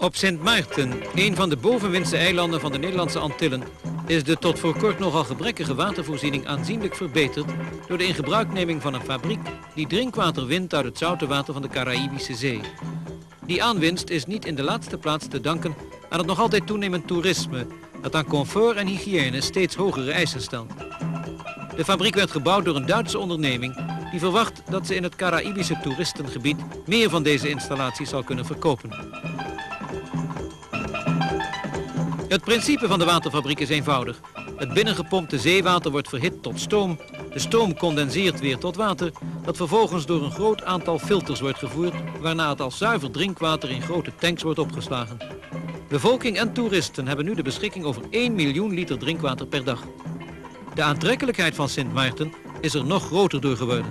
Op Sint Maarten, een van de bovenwindse eilanden van de Nederlandse Antillen, is de tot voor kort nogal gebrekkige watervoorziening aanzienlijk verbeterd door de ingebruikneming van een fabriek die drinkwater wint uit het zoute water van de Caraïbische Zee. Die aanwinst is niet in de laatste plaats te danken aan het nog altijd toenemend toerisme dat aan comfort en hygiëne steeds hogere eisen stelt. De fabriek werd gebouwd door een Duitse onderneming die verwacht dat ze in het Caraïbische toeristengebied meer van deze installaties zal kunnen verkopen. Het principe van de waterfabriek is eenvoudig. Het binnengepompte zeewater wordt verhit tot stoom. De stoom condenseert weer tot water, dat vervolgens door een groot aantal filters wordt gevoerd, waarna het als zuiver drinkwater in grote tanks wordt opgeslagen. Bevolking en toeristen hebben nu de beschikking over 1 miljoen liter drinkwater per dag. De aantrekkelijkheid van Sint Maarten is er nog groter door geworden.